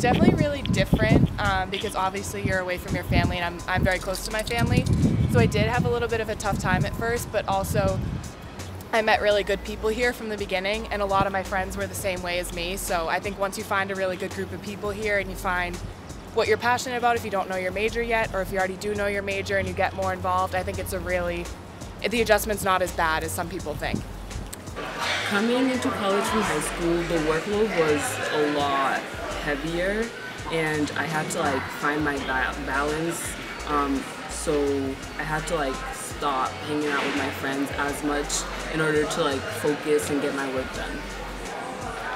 definitely really different um, because obviously you're away from your family, and I'm, I'm very close to my family. So I did have a little bit of a tough time at first, but also I met really good people here from the beginning, and a lot of my friends were the same way as me. So I think once you find a really good group of people here and you find what you're passionate about if you don't know your major yet, or if you already do know your major and you get more involved, I think it's a really, the adjustment's not as bad as some people think. Coming into college from high school, the workload was a lot heavier, and I had to like find my balance. Um, so I had to like stop hanging out with my friends as much in order to like focus and get my work done.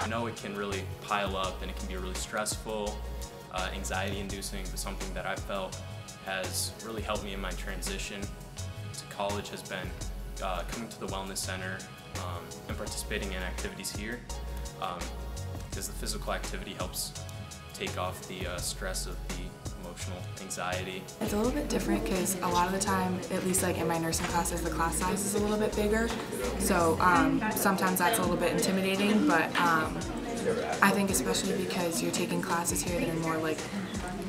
I know it can really pile up and it can be really stressful, uh, anxiety inducing, but something that I felt has really helped me in my transition to college has been uh, coming to the Wellness Center um, and participating in activities here um, because the physical activity helps take off the uh, stress of the emotional anxiety. It's a little bit different because a lot of the time, at least like in my nursing classes, the class size is a little bit bigger. So um, sometimes that's a little bit intimidating, but um, I think especially because you're taking classes here that are more like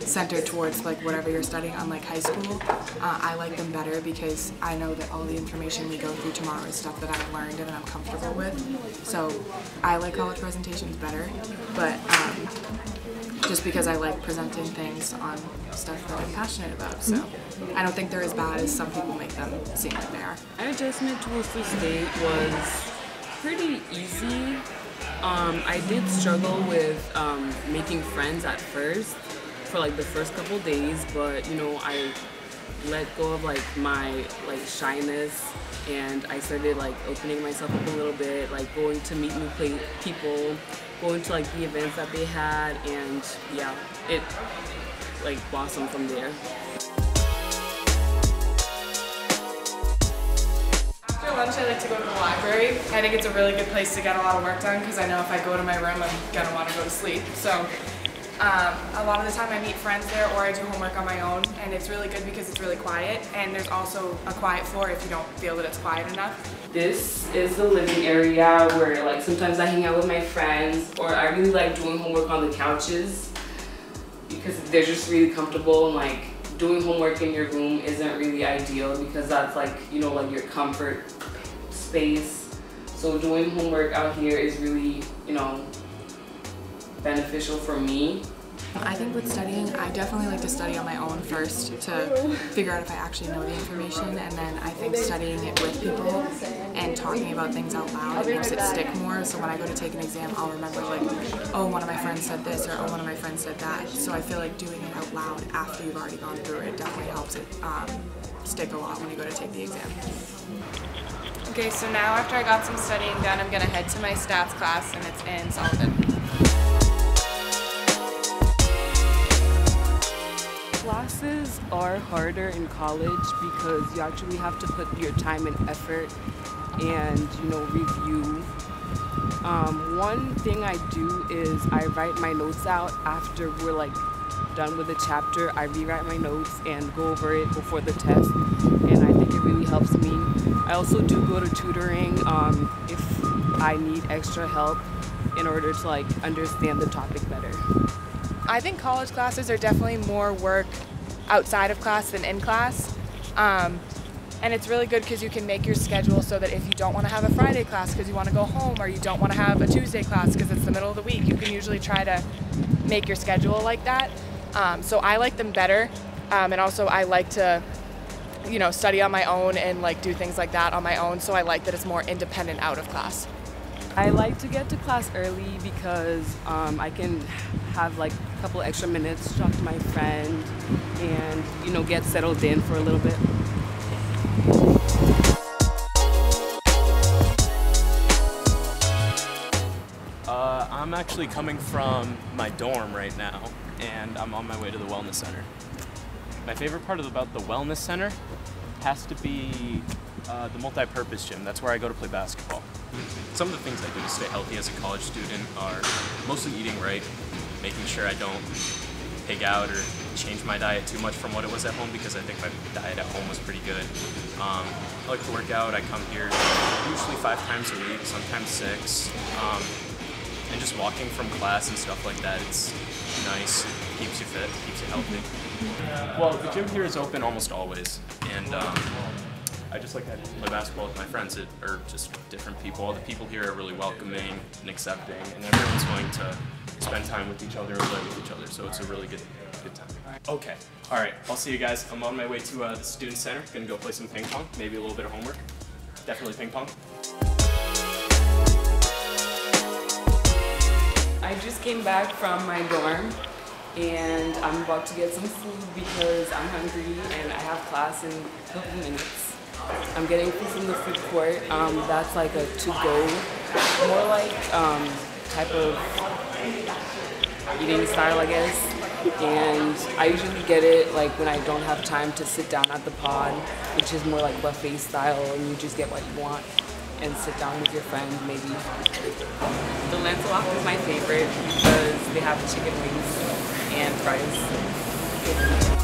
centered towards like whatever you're studying unlike high school uh, I like them better because I know that all the information we go through tomorrow is stuff that I've learned and that I'm comfortable with so I like college presentations better but um, just because I like presenting things on stuff that I'm passionate about. So I don't think they're as bad as some people make them seem like they are. My adjustment to Worcester State was pretty easy. Um, I did struggle with um, making friends at first for like the first couple days, but you know I let go of like my like shyness and I started like opening myself up a little bit, like going to meet new people, going to like the events that they had, and yeah, it like blossomed from there. After lunch, I like to go to the library. I think it's a really good place to get a lot of work done because I know if I go to my room, I'm gonna want to go to sleep. So um, a lot of the time I meet friends there or I do homework on my own and it's really good because it's really quiet and there's also a quiet floor if you don't feel that it's quiet enough. This is the living area where like sometimes I hang out with my friends or I really like doing homework on the couches because they're just really comfortable and like doing homework in your room isn't really ideal because that's like you know like your comfort space so doing homework out here is really you know beneficial for me. I think with studying, I definitely like to study on my own first to figure out if I actually know the information and then I think studying it with people and talking about things out loud, it makes it stick more. So when I go to take an exam, I'll remember like, oh, one of my friends said this or oh, one of my friends said that. So I feel like doing it out loud after you've already gone through it definitely helps it um, stick a lot when you go to take the exam. Okay, so now after I got some studying done, I'm going to head to my stats class and it's in Sullivan. Classes are harder in college because you actually have to put your time and effort and you know review. Um, one thing I do is I write my notes out after we're like done with the chapter. I rewrite my notes and go over it before the test and I think it really helps me. I also do go to tutoring um, if I need extra help in order to like understand the topic better. I think college classes are definitely more work outside of class than in class. Um, and it's really good because you can make your schedule so that if you don't want to have a Friday class because you want to go home or you don't want to have a Tuesday class because it's the middle of the week, you can usually try to make your schedule like that. Um, so I like them better. Um, and also I like to, you know, study on my own and like do things like that on my own. So I like that it's more independent out of class. I like to get to class early because um, I can have like a couple extra minutes talk to my friend and you know get settled in for a little bit. Uh, I'm actually coming from my dorm right now and I'm on my way to the Wellness Center. My favorite part about the Wellness Center has to be uh, the multi-purpose gym. That's where I go to play basketball. Some of the things I do to stay healthy as a college student are mostly eating right, making sure I don't pig out or change my diet too much from what it was at home because I think my diet at home was pretty good. Um, I like to work out. I come here usually five times a week, sometimes six. Um, and just walking from class and stuff like that, it's nice. Keeps you fit, keeps you healthy. Well, the gym here is open almost always, and um, I just like to play basketball with my friends, it, or just different people. All the people here are really welcoming and accepting, and everyone's willing to spend time with each other and play with each other. So it's a really good, good time. Okay, all right. I'll see you guys. I'm on my way to uh, the student center. Gonna go play some ping pong, maybe a little bit of homework. Definitely ping pong. I just came back from my dorm and I'm about to get some food because I'm hungry and I have class in a couple minutes. I'm getting food from the food court. Um, that's like a to-go, more like um, type of eating style, I guess. And I usually get it like when I don't have time to sit down at the pod, which is more like buffet style, and you just get what you want and sit down with your friend, maybe. The Lancelot is my favorite because they have chicken wings and fries.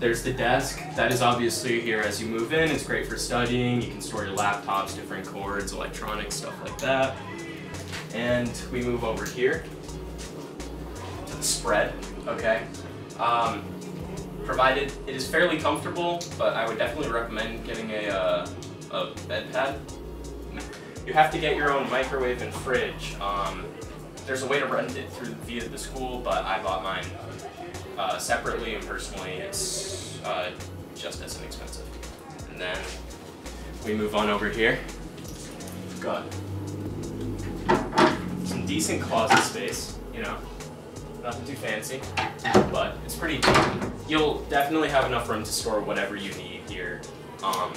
There's the desk. That is obviously here as you move in. It's great for studying. You can store your laptops, different cords, electronics, stuff like that. And we move over here to the spread, okay? Um, provided it is fairly comfortable, but I would definitely recommend getting a, uh, a bed pad. You have to get your own microwave and fridge. Um, there's a way to rent it through via the school, but I bought mine uh, separately and personally. It's uh, just as inexpensive. And then we move on over here. We've got some decent closet space, you know, nothing too fancy, but it's pretty deep. You'll definitely have enough room to store whatever you need here. Um,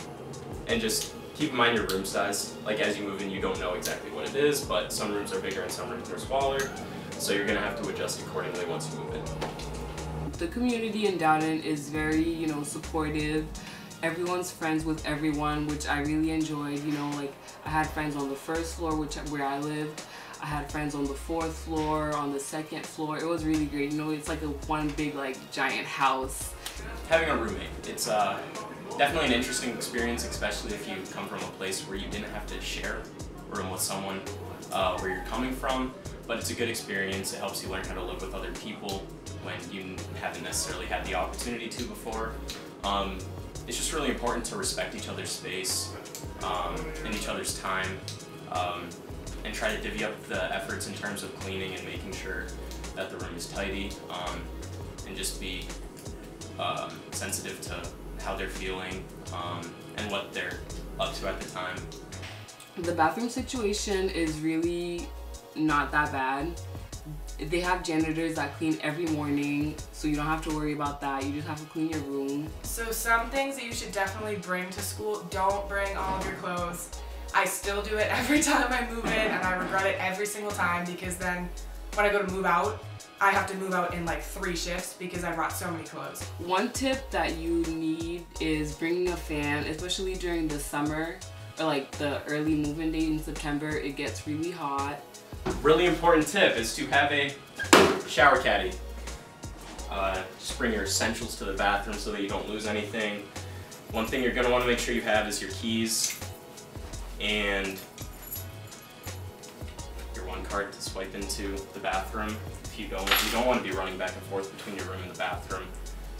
and just keep in mind your room size. Like as you move in, you don't know exactly what it is, but some rooms are bigger and some rooms are smaller. So you're gonna have to adjust accordingly once you move in. The community in Dowden is very, you know, supportive. Everyone's friends with everyone, which I really enjoyed. You know, like I had friends on the first floor, which where I lived. I had friends on the fourth floor, on the second floor. It was really great. You know, it's like a one big like giant house. Having a roommate, it's uh, definitely an interesting experience, especially if you come from a place where you didn't have to share room with someone uh, where you're coming from. But it's a good experience. It helps you learn how to live with other people when you haven't necessarily had the opportunity to before. Um, it's just really important to respect each other's space um, and each other's time um, and try to divvy up the efforts in terms of cleaning and making sure that the room is tidy um, and just be um, sensitive to how they're feeling um, and what they're up to at the time. The bathroom situation is really not that bad. They have janitors that clean every morning, so you don't have to worry about that. You just have to clean your room. So some things that you should definitely bring to school, don't bring all of your clothes. I still do it every time I move in and I regret it every single time because then when I go to move out, I have to move out in like three shifts because I brought so many clothes. One tip that you need is bringing a fan, especially during the summer or like the early move-in date in September. It gets really hot. Really important tip is to have a shower caddy. Uh, just bring your essentials to the bathroom so that you don't lose anything. One thing you're going to want to make sure you have is your keys and your one card to swipe into the bathroom. If you don't, you don't want to be running back and forth between your room and the bathroom,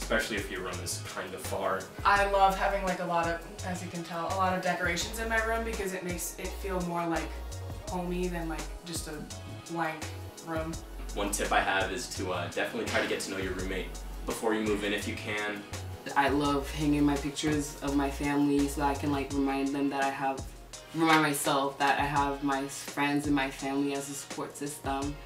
especially if your room is kind of far. I love having like a lot of, as you can tell, a lot of decorations in my room because it makes it feel more like homey than like just a blank room. One tip I have is to uh, definitely try to get to know your roommate before you move in if you can. I love hanging my pictures of my family so I can like remind them that I have, remind myself that I have my friends and my family as a support system.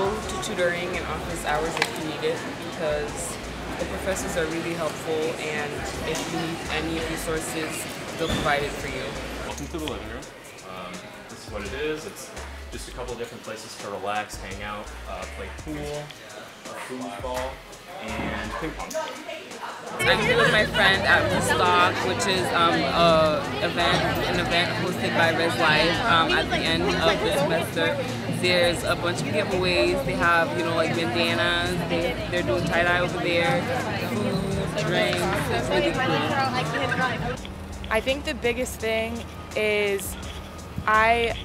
Go to tutoring and office hours if you need it because the professors are really helpful and if you need any resources, they'll provide it for you. Welcome to the living room. Um, this is what it is. It's just a couple of different places to relax, hang out, uh, play pool, foosball, and ping pong. I'm here with my friend at Restock, which is um, a event, an event hosted by Res Life um, at the end of the semester. There's a bunch of giveaways. They have, you know, like bandanas. They, they're doing tie-dye over there, food, drinks. It's really cool. I think the biggest thing is I,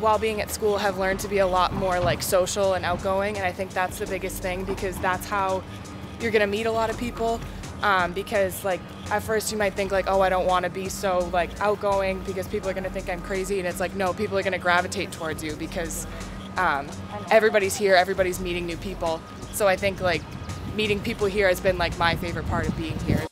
while being at school, have learned to be a lot more like social and outgoing, and I think that's the biggest thing because that's how you're gonna meet a lot of people. Um, because like at first you might think like, oh, I don't want to be so like outgoing because people are gonna think I'm crazy, and it's like no, people are gonna gravitate towards you because um, everybody's here, everybody's meeting new people. So I think like meeting people here has been like my favorite part of being here.